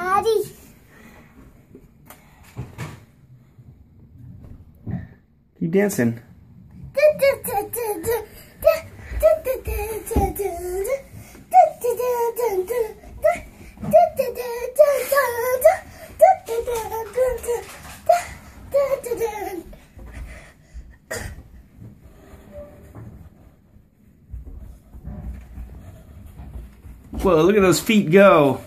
Daddy. Keep dancing. Whoa, look at those feet go.